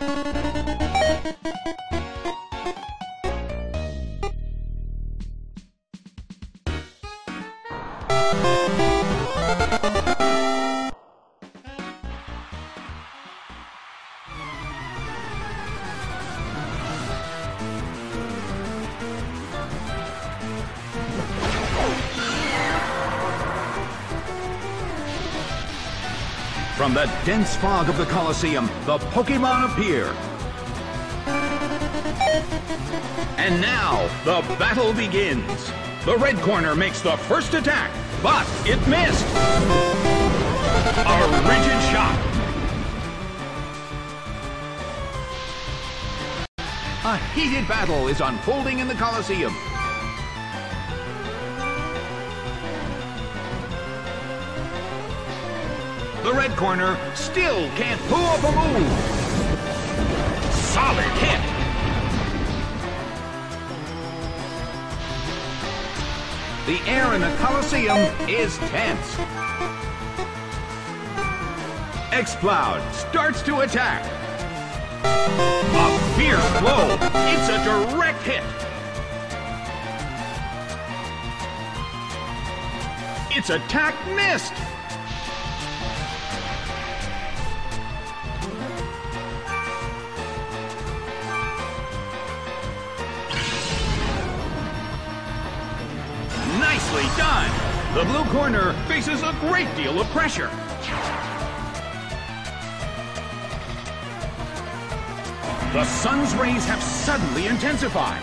Thank you. From the dense fog of the Colosseum, the Pokemon appear. And now, the battle begins. The red corner makes the first attack, but it missed. A rigid shot. A heated battle is unfolding in the Colosseum. The red corner still can't pull off a move. Solid hit. The air in the Colosseum is tense. Exploud starts to attack. A fierce blow. It's a direct hit. Its attack missed. Done! The blue corner faces a great deal of pressure. The sun's rays have suddenly intensified.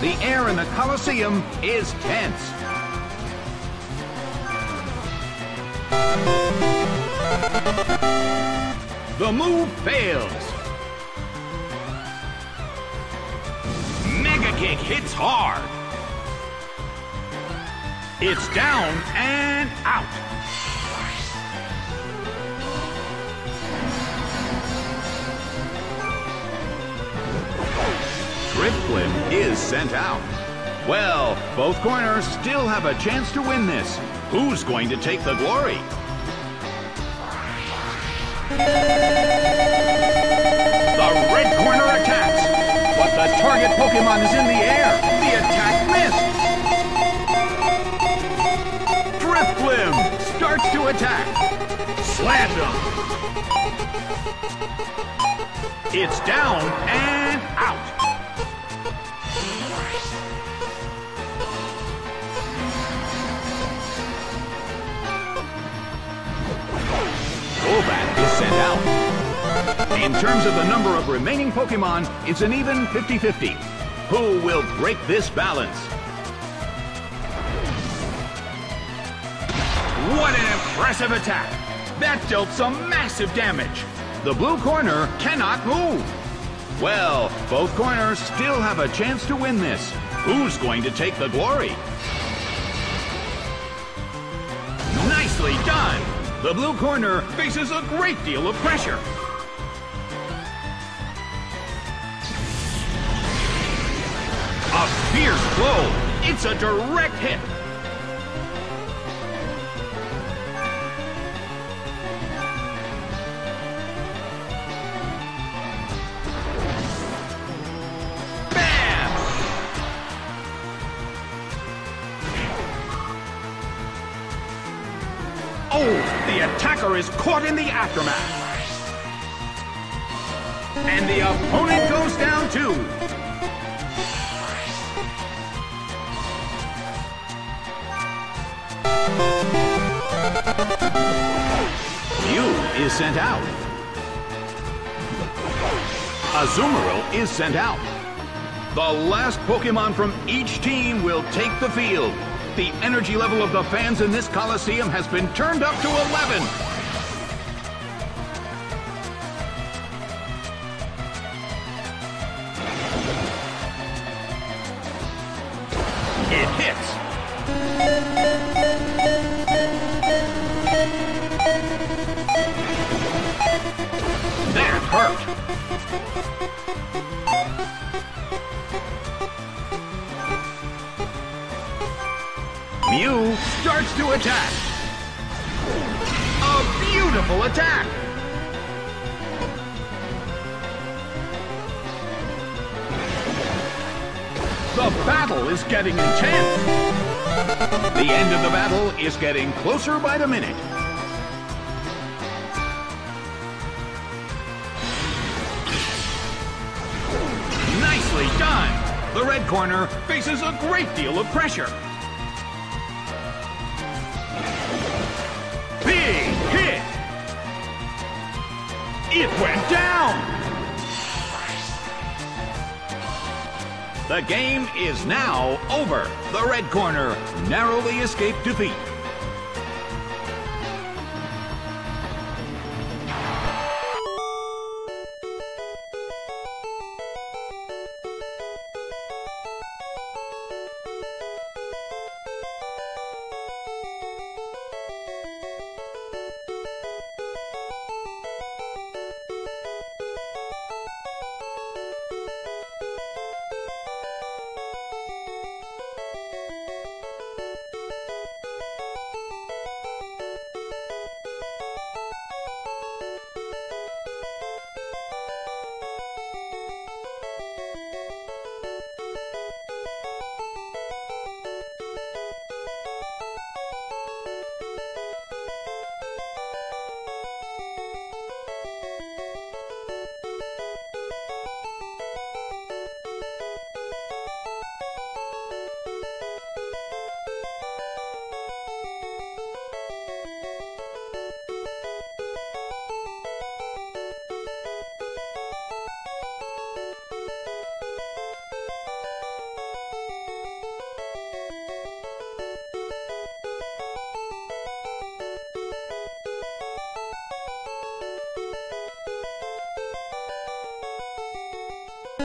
The air in the Colosseum is tense. The move fails. Kick hits hard. It's down and out. Drifblim is sent out. Well, both corners still have a chance to win this. Who's going to take the glory? The target Pokemon is in the air. The attack missed. Drifblim starts to attack. Slam him. It's down and out. In terms of the number of remaining Pokemon, it's an even 50-50. Who will break this balance? What an impressive attack! That dealt some massive damage. The blue corner cannot move. Well, both corners still have a chance to win this. Who's going to take the glory? Nicely done! The blue corner faces a great deal of pressure. A fierce blow. It's a direct hit. Oh, the attacker is caught in the aftermath. And the opponent sent out. Azumarill is sent out. The last Pokemon from each team will take the field. The energy level of the fans in this Coliseum has been turned up to 11. It hits. That hurt. Mew starts to attack. A beautiful attack. The battle is getting intense. The end of the battle is getting closer by the minute. The red corner faces a great deal of pressure. Big hit! It went down! The game is now over. The red corner narrowly escaped defeat.